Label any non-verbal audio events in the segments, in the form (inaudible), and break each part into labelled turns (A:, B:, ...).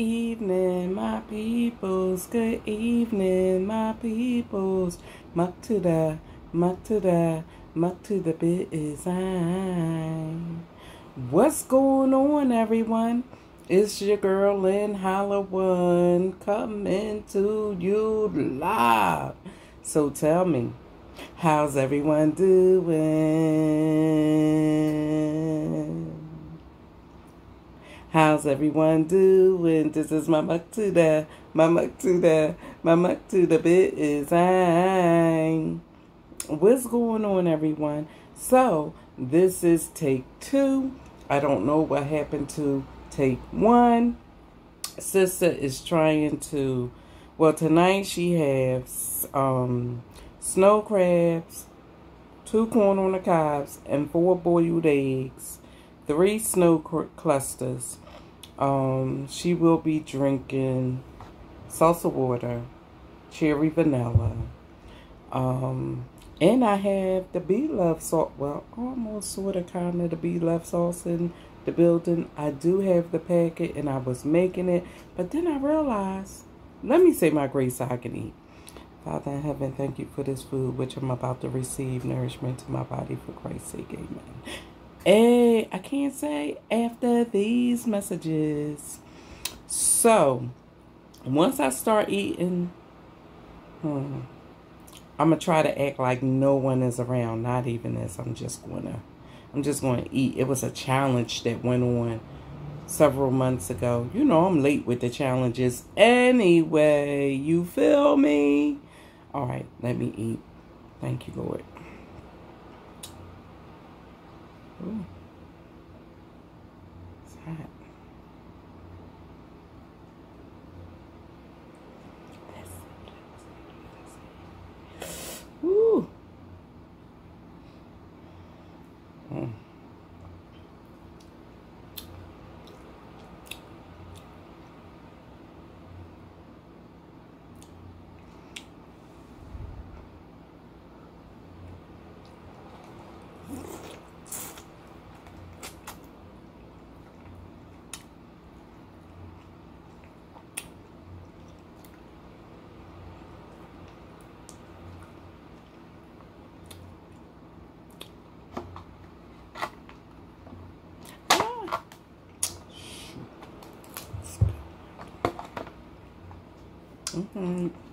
A: evening, my peoples. Good evening, my peoples. Muck to the, muck to the, muck to the bit is I. What's going on, everyone? It's your girl in Hollywood coming to you live. So tell me, how's everyone doing? How's everyone doing? This is my to my to my to bit is I. What's going on, everyone? So, this is take two. I don't know what happened to take one. Sister is trying to, well, tonight she has um, snow crabs, two corn on the cobs, and four boiled eggs three snow clusters. Um, she will be drinking seltzer water, cherry vanilla. Um, and I have the B Love salt. Well, almost sort of kind of the B Love sauce in the building. I do have the packet and I was making it. But then I realized, let me say my grace so I can eat. Father in heaven, thank you for this food which I'm about to receive nourishment to my body for Christ's sake. Amen. Hey, I can't say after these messages. So, once I start eating, hmm, I'm gonna try to act like no one is around. Not even this. I'm just gonna, I'm just gonna eat. It was a challenge that went on several months ago. You know, I'm late with the challenges anyway. You feel me? All right, let me eat. Thank you, Lord. It's hot. Ooh. Mm. Mm-hmm.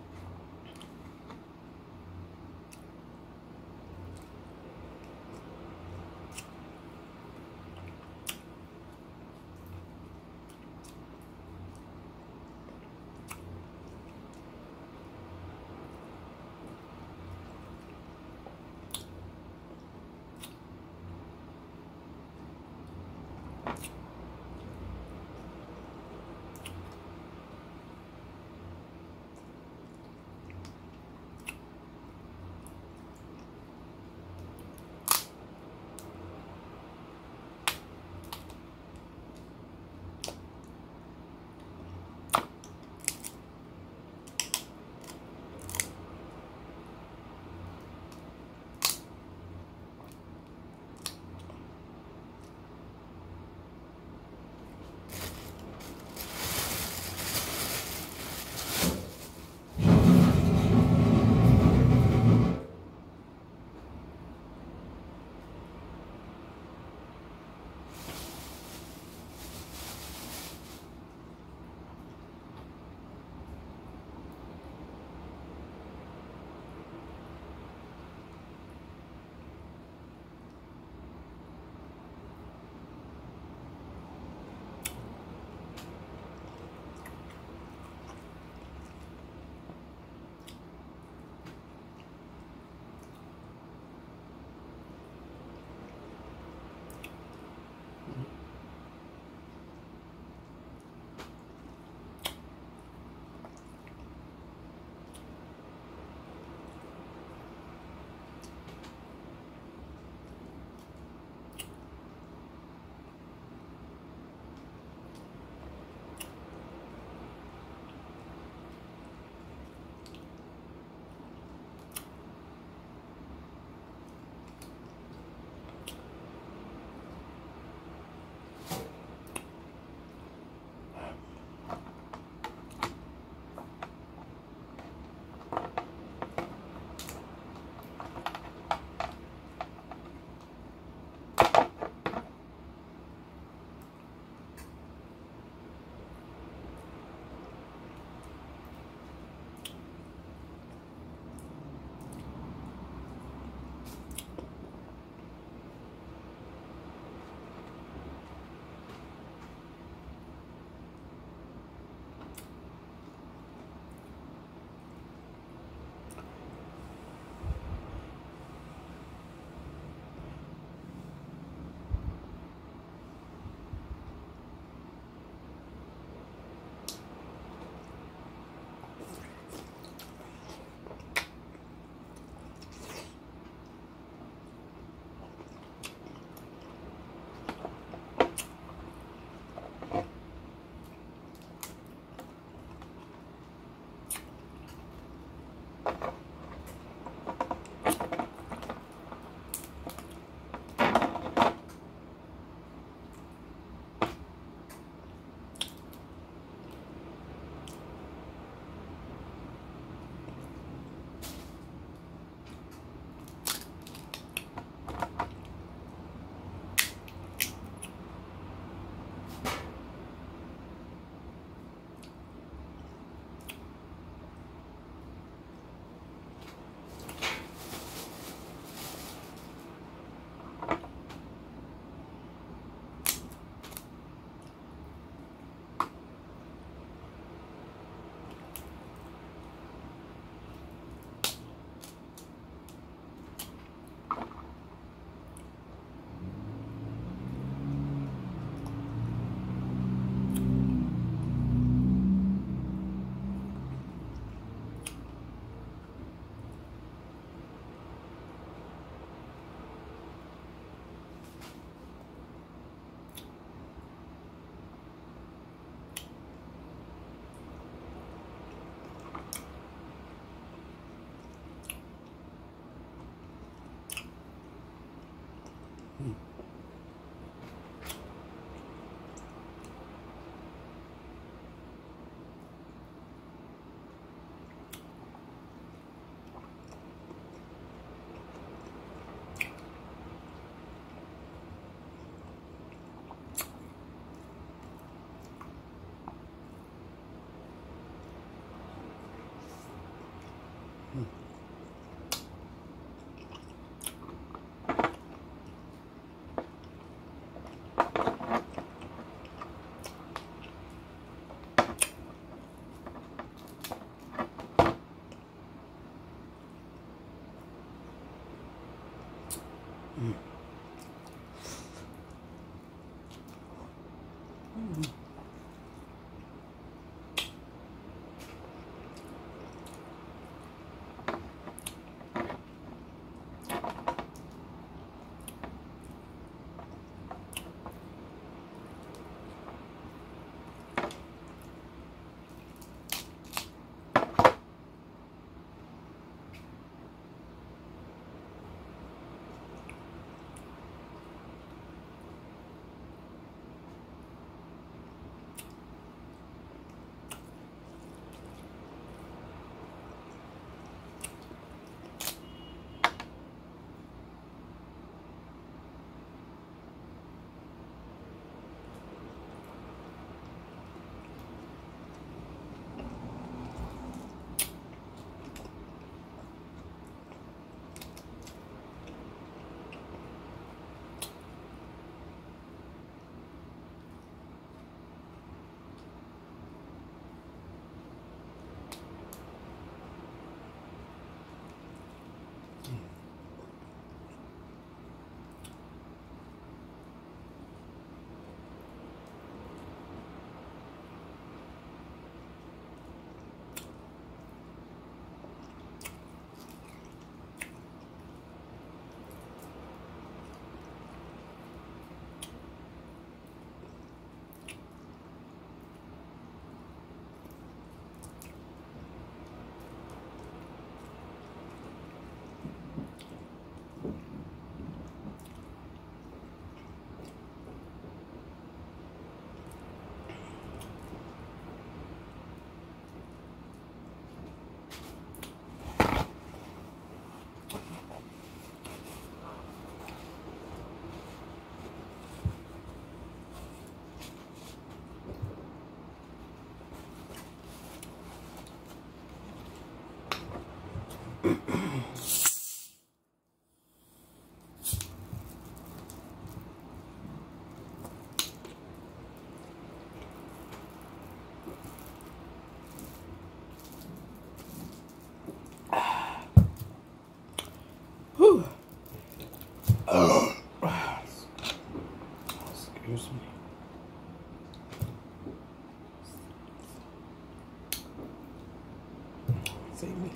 A: Save me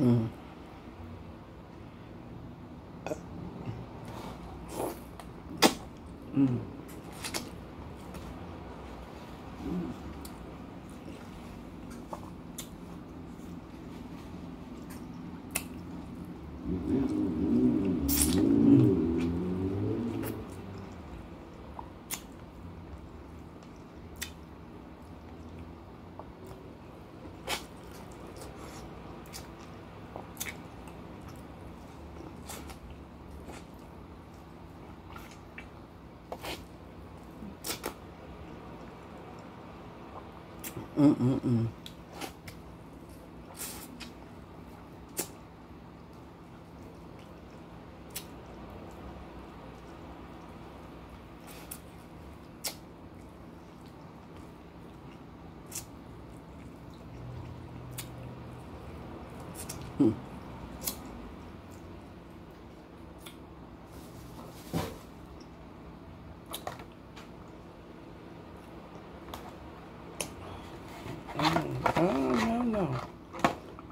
A: 嗯。嗯。Mm-mm-mm. Hmm. Mm. Oh, no, no.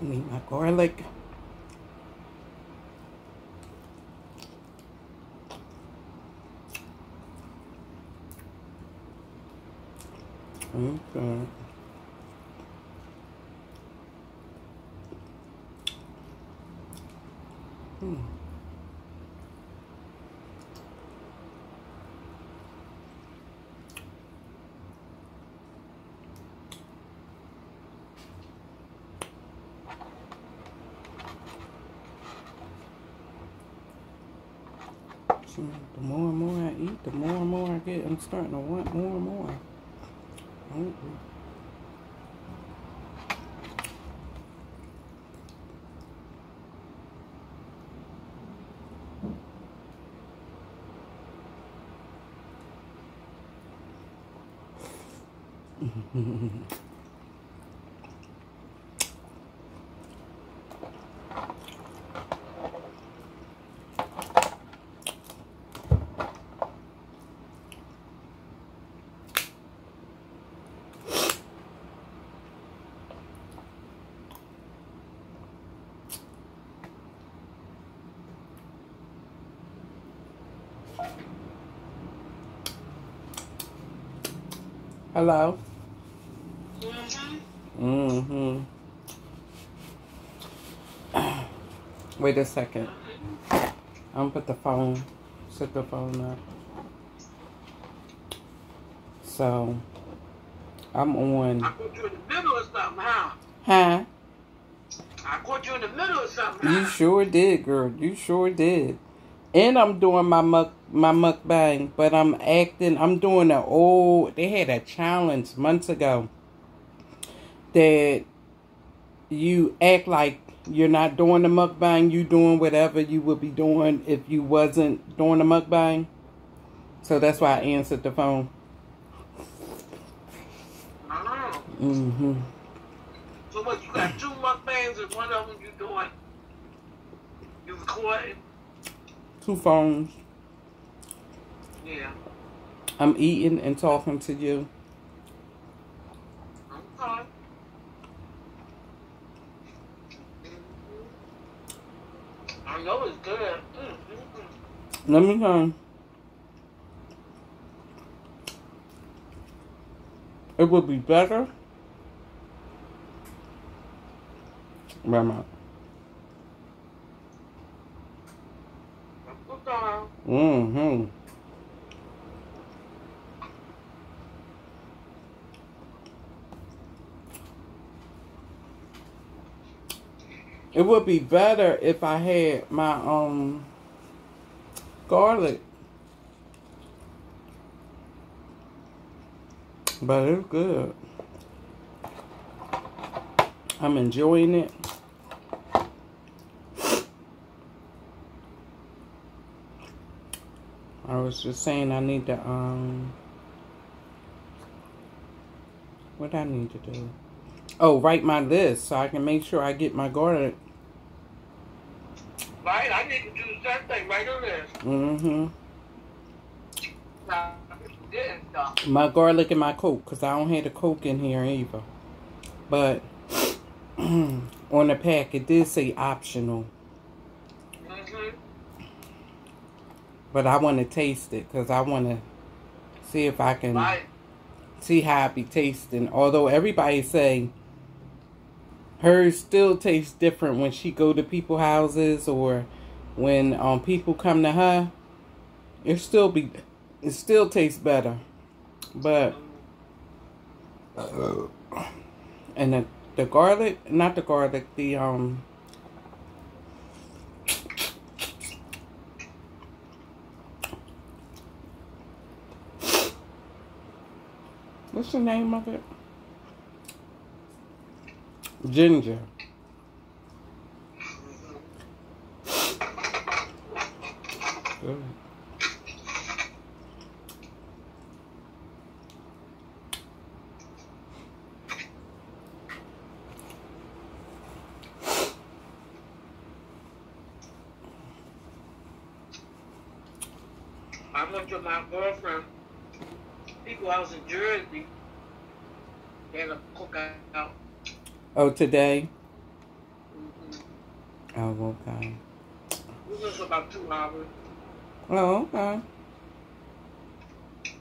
A: Need my garlic. Okay. Hmm. See, the more and more I eat, the more and more I get. I'm starting to want more and more. Mm-mm. Hello? Mm-hmm. (clears throat) Wait a second. I'm gonna put the phone, set the phone up. So, I'm on.
B: I put you in the middle of something, huh?
A: Huh?
B: I caught you in the middle of something.
A: You sure did, girl. You sure did. And I'm doing my muck my mukbang, but I'm acting. I'm doing an old. They had a challenge months ago that you act like you're not doing the mukbang. You doing whatever you would be doing if you wasn't doing the mukbang. So that's why I answered the phone.
B: Oh.
A: Mm-hmm.
B: So what? You got two mukbangs and one of them you doing? You recording?
A: Two phones.
B: Yeah.
A: I'm eating and talking to you.
B: Okay. I know it's good. Mm-hmm.
A: Let me go. It would be better. Where
B: am I?
A: Mm-hmm. It would be better if I had my own garlic. But it's good. I'm enjoying it. I was just saying I need to um what I need to do. Oh, write my list so I can make sure I get my garlic.
B: Right? I need to do the same thing right on this.
A: Mm-hmm.
B: Now.
A: My garlic and my coke, because I don't have the coke in here either. But (clears throat) on the pack, it did say optional.
B: Mm-hmm.
A: But I want to taste it because I want to see if I can
B: Right.
A: see how I be tasting. Although everybody say hers still tastes different when she go to people houses or when um people come to her. It still be it still tastes better. But and the the garlic, not the garlic, the um What's the name of it? Ginger.
B: I went to my girlfriend, people I was in Jersey. They had a cookout.
A: Oh, today?
B: Mhm.
A: Oh, okay.
B: We was about two hours.
A: Oh, okay.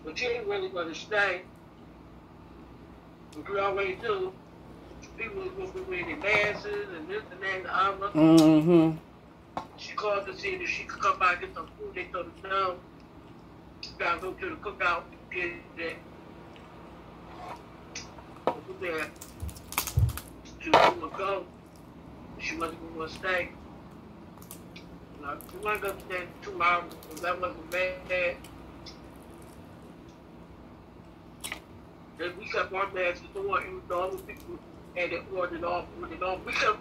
B: But she ain't really gonna stay. But we always do. People will be wearing masses and this and that and the other.
A: Mm-hmm.
B: She called to see if she could come by and get some food. They told her no. Gotta go to the cookout and get it. We there. She was gonna go. She wasn't gonna stay. Stay two hours. because That wasn't bad. Then we kept our the door, even though other people had it ordered off, ordered off. We kept,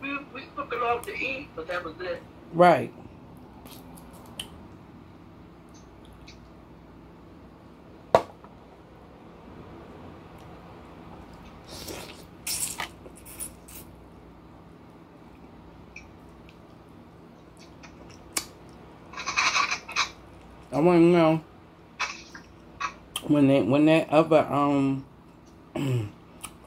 B: we, we took it off to eat, but that was it.
A: Right. I want to know when that when that other um (clears throat)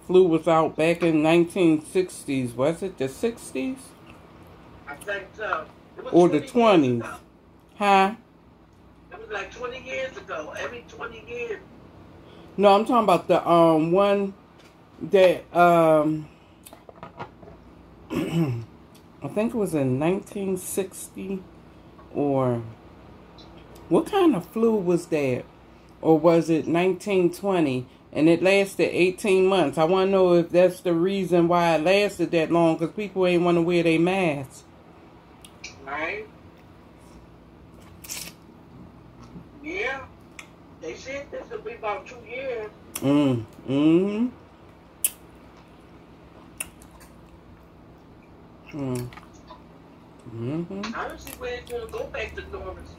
A: flu was out back in 1960s. Was it the 60s
B: I think so. It was
A: or the 20s? Huh?
B: It was like 20 years ago. Every 20 years.
A: No, I'm talking about the um one that um (clears throat) I think it was in 1960 or what kind of flu was that? Or was it 1920 and it lasted 18 months? I want to know if that's the reason why it lasted that long cuz people ain't want to wear their masks.
B: Right? Yeah. They said this will be about two years.
A: Mm. Mhm. Mm. Mhm.
B: I don't see where it's going to go back to normalcy.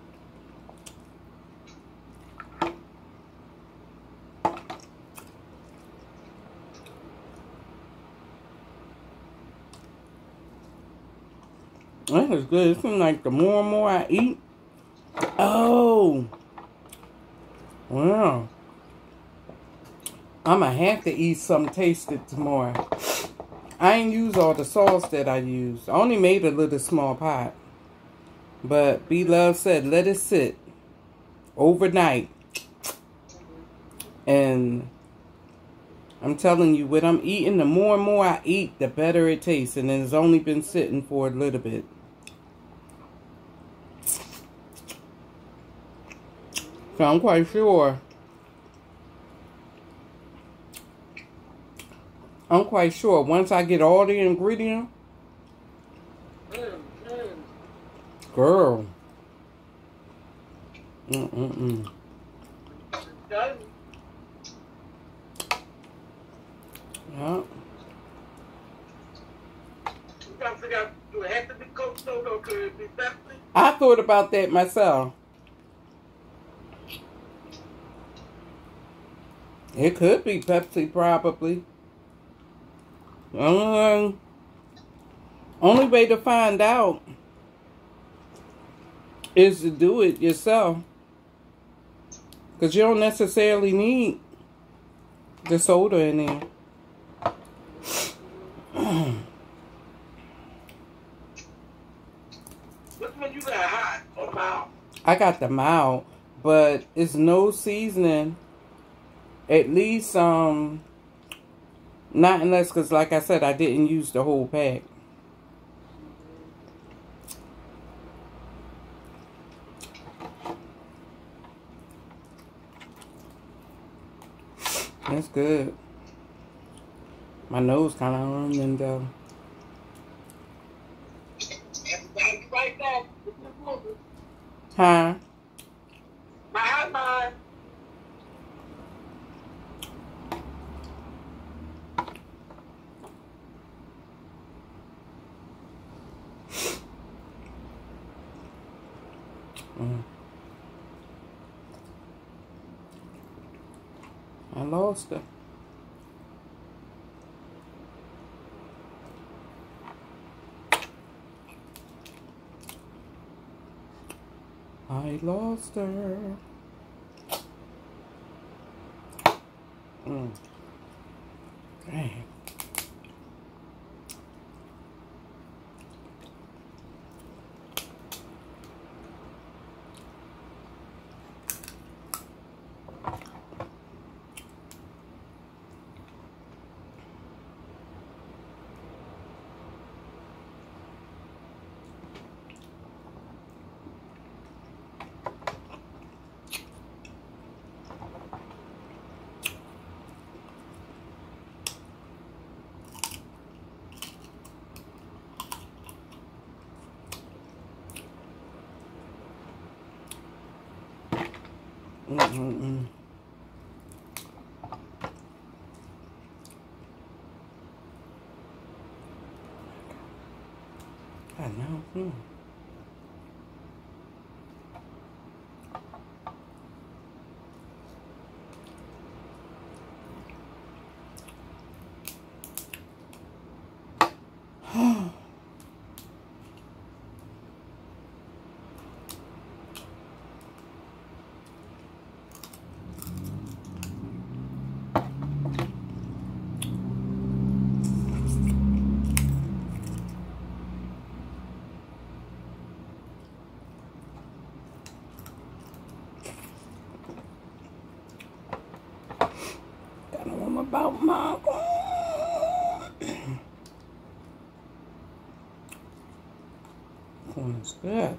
A: That is good. It seems like the more and more I eat. Oh. Wow. I'm going to have to eat some tasted tomorrow. I ain't use all the sauce that I used. I only made a little small pot. But B Love said, let it sit overnight. And I'm telling you, what I'm eating, the more and more I eat, the better it tastes. And it's only been sitting for a little bit. I'm quite sure. I'm quite sure once I get all the ingredients. Girl. Mm-mm-mm. Yeah. I thought about that myself. It could be Pepsi, probably. Um, only way to find out is to do it yourself. Because you don't necessarily need the soda in there.
B: Which one you got hot or mild?
A: I got the mild, but it's no seasoning. At least, um, not unless, because like I said, I didn't use the whole pack. That's good. My nose kind of running though. Huh?
B: My hot mind.
A: Mm. I lost her. I lost Mm-mm-mm. I know. Hmm. About my corn is good.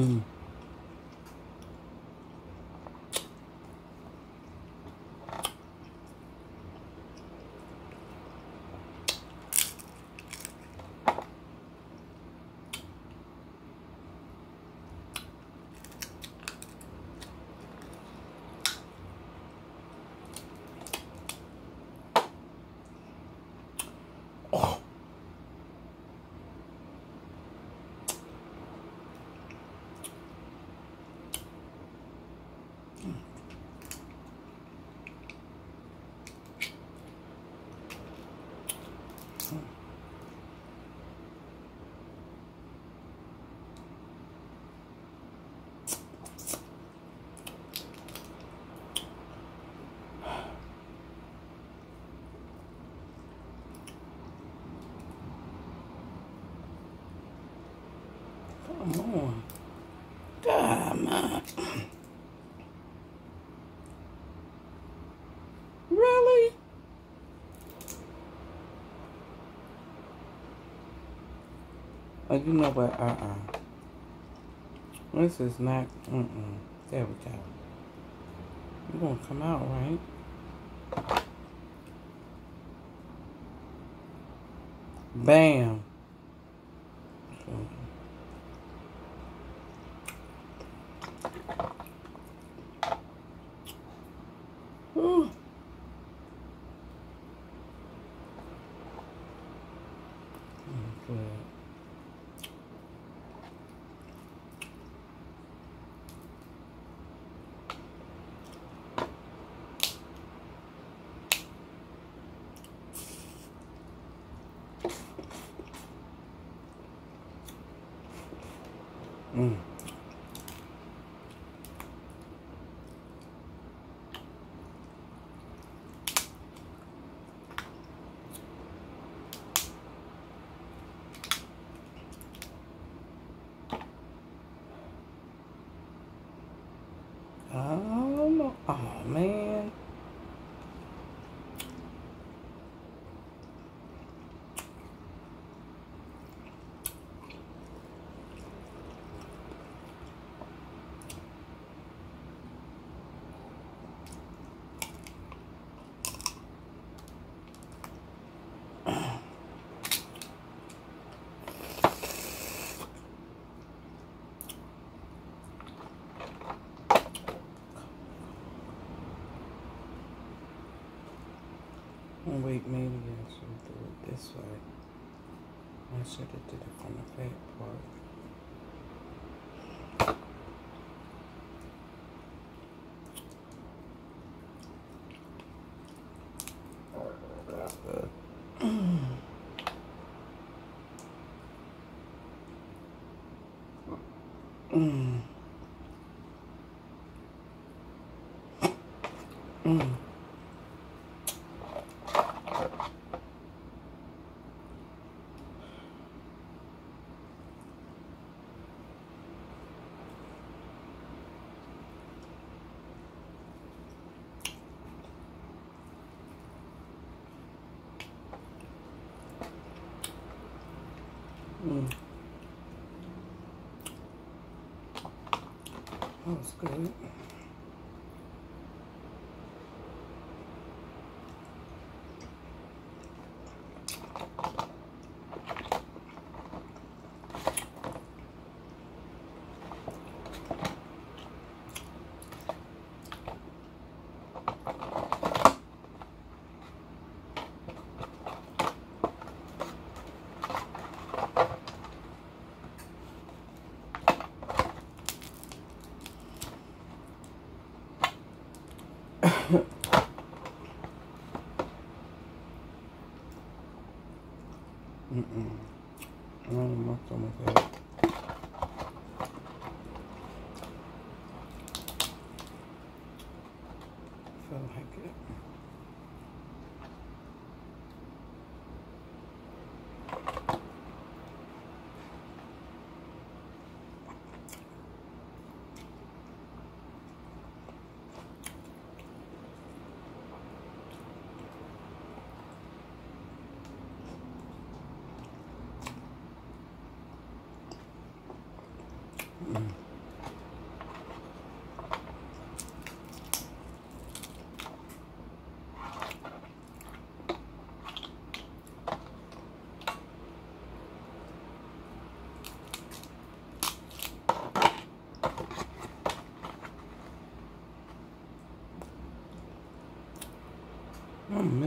A: Mm. Come on. Come on. Really? Oh, you know what? Uh-uh. This is not... Mm-mm. There we go. You're going to come out, right? Bam. Ooh. Good. Mm. Um, oh man. Wait, maybe I should do it this way. I should have did it from the back part. Mm. Mm. Mm. That was good. I'm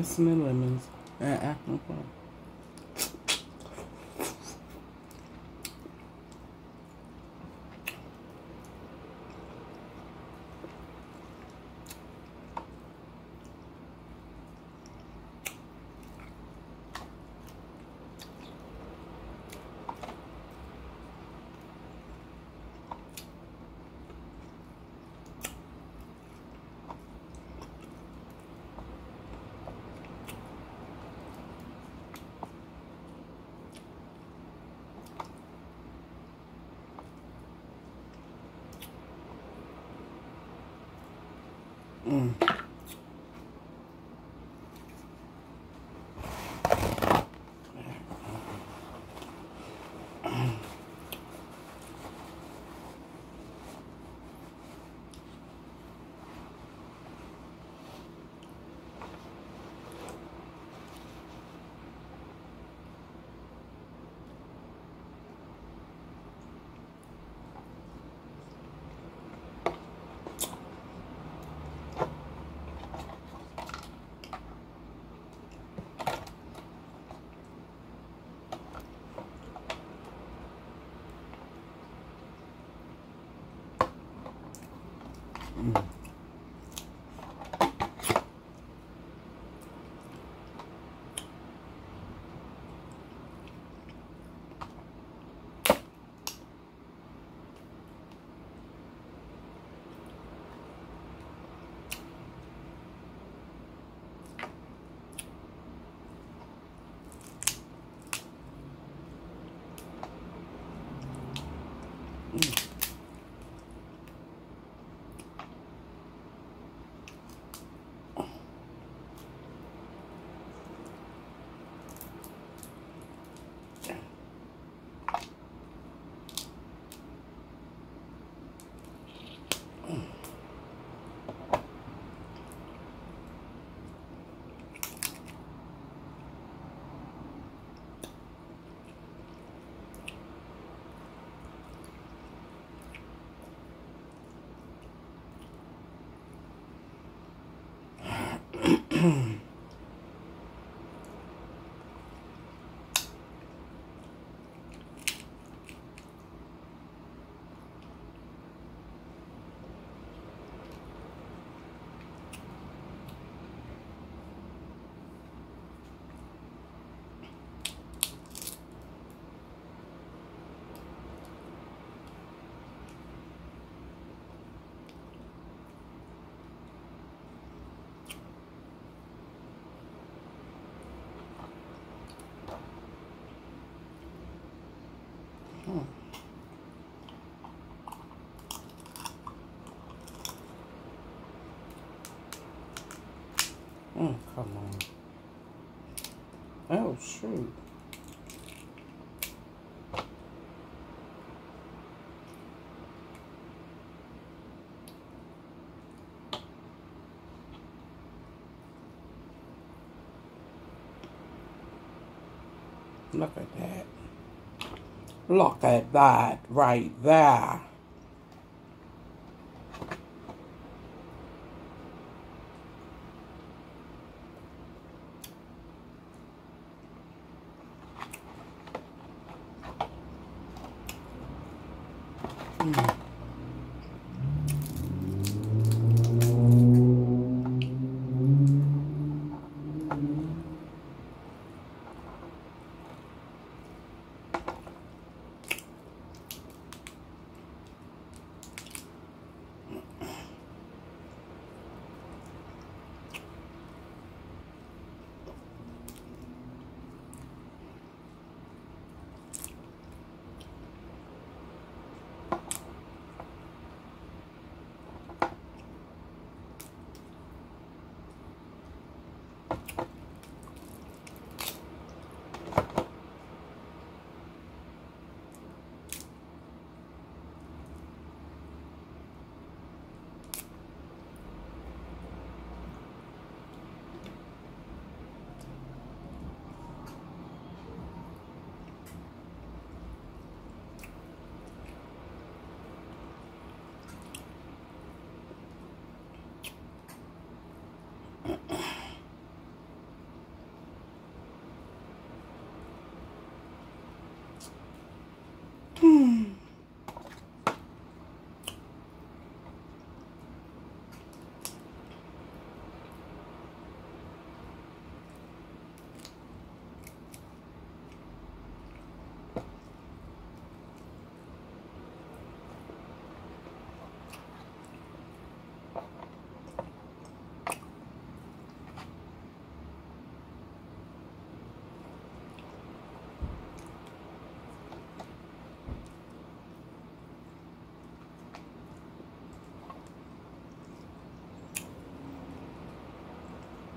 A: the lemons and apple pie. Oh, come on. Oh, shoot. Look at that. Look at that right there.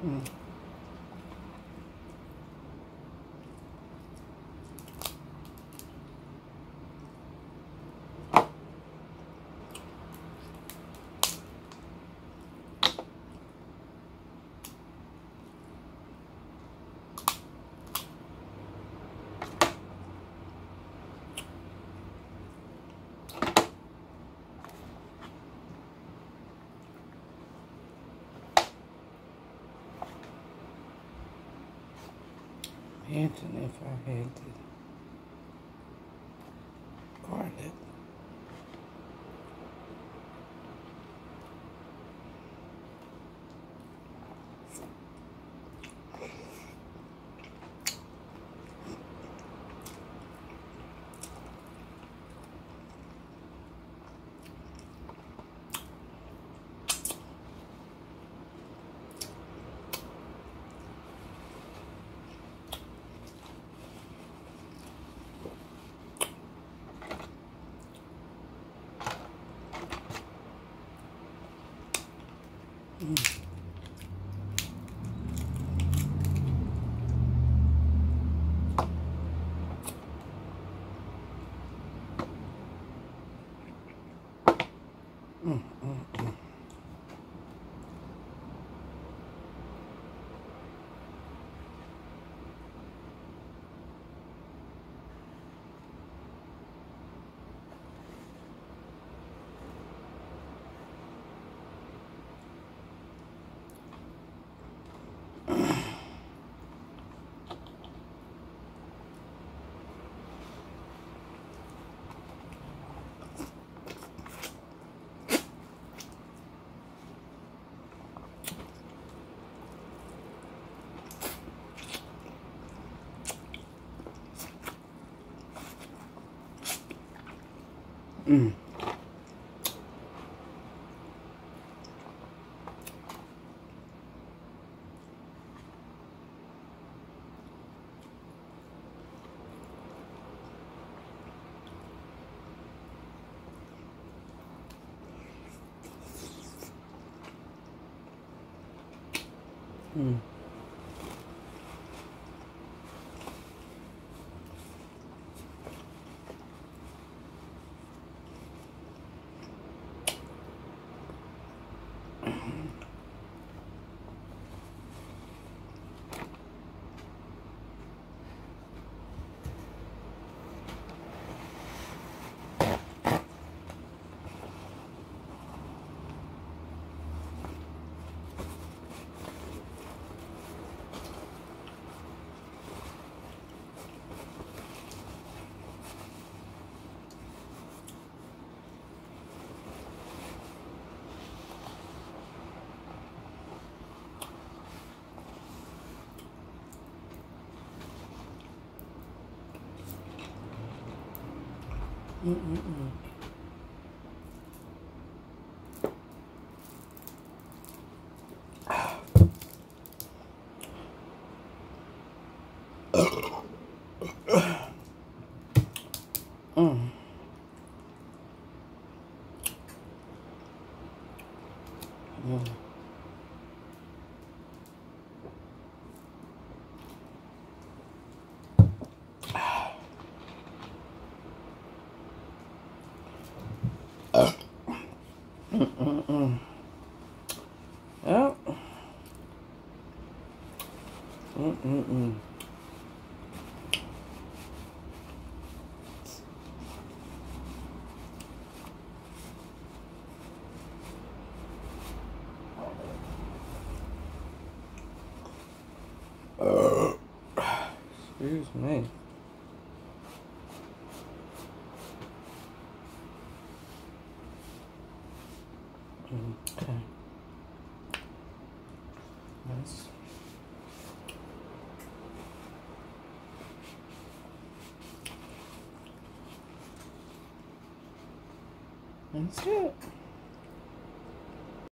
A: Mm. Imagine if I had to guard it. Mm. Mm. Mm-mm-mm. mm. Mm. Mm-mm-mm. Oh. Mm-mm-mm. Excuse me. Okay. Nice. That's it.